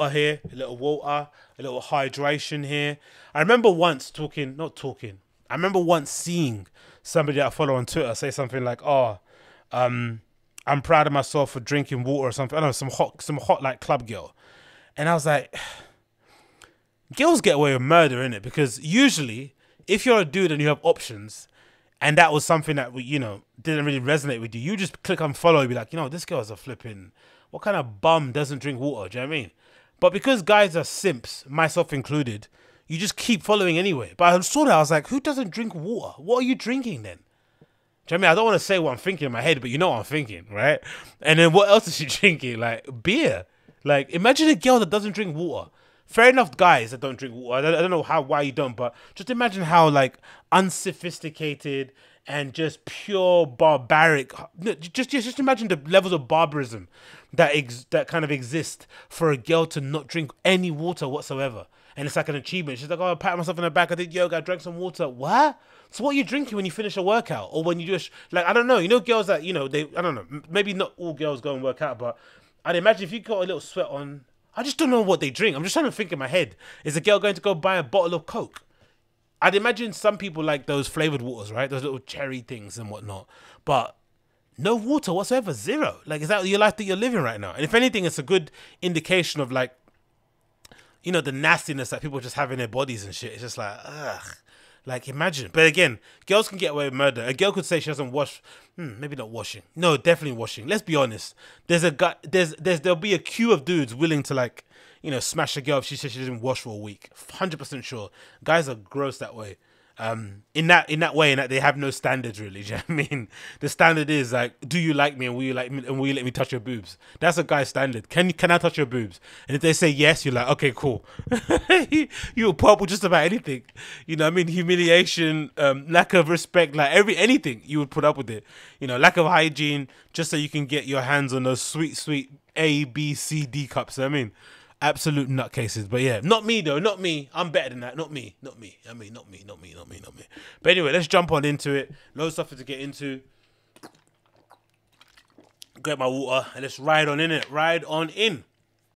water here, a little water, a little hydration here. I remember once talking, not talking. I remember once seeing somebody that I follow on Twitter say something like, "Oh, um, I'm proud of myself for drinking water or something." I don't know some hot, some hot like club girl, and I was like, girls get away with murder in it because usually if you're a dude and you have options and that was something that we, you know didn't really resonate with you you just click unfollow and be like you know this girl's a flipping what kind of bum doesn't drink water do you know what i mean but because guys are simps myself included you just keep following anyway but i saw that i was like who doesn't drink water what are you drinking then I mean? I don't want to say what I'm thinking in my head, but you know what I'm thinking, right? And then what else is she drinking? Like beer. Like imagine a girl that doesn't drink water fair enough guys that don't drink water I don't, know how why you don't but just imagine how like unsophisticated and just pure barbaric just just, just imagine the levels of barbarism that ex, that kind of exist for a girl to not drink any water whatsoever. And it's like an achievement. She's like oh i pat myself in the back i did yoga i drank some water. What? So what are you drinking when you finish a workout? Or when you just like i don't know you know girls that you know they i don't know maybe not all girls go and work out but i'd imagine if you got a little sweat on I just don't know what they drink. I'm just trying to think in my head. Is a girl going to go buy a bottle of Coke? I'd imagine some people like those flavored waters, right? Those little cherry things and whatnot. But no water whatsoever, zero. Like, is that your life that you're living right now? And if anything, it's a good indication of like, you know, the nastiness that people just have in their bodies and shit. It's just like, ugh. Like imagine, but again, girls can get away with murder. A girl could say she doesn't wash, hmm, maybe not washing. No, definitely washing. Let's be honest. There's a guy. There's there's there'll be a queue of dudes willing to like, you know, smash a girl if she says she didn't wash for a week. Hundred percent sure. Guys are gross that way um, in that in that way, and that they have no standards really. You know I mean? The standard is like, do you like me, and will you like me, and will you let me touch your boobs? That's a guy's standard. Can can I touch your boobs? And if they say yes, you're like, okay, cool. You'll pop with just about anything. You know, I mean, humiliation, um, lack of respect, like every anything you would put up with it. You know, lack of hygiene, just so you can get your hands on those sweet, sweet A, B, C, D cups. I mean absolute nutcases. But yeah, not me though, not me. I'm better than that. Not me, not me. I mean, not me, not me, not me, not me. But anyway, let's jump on into it. No stuff to get into. Grab my water and let's ride on in it. Ride on in.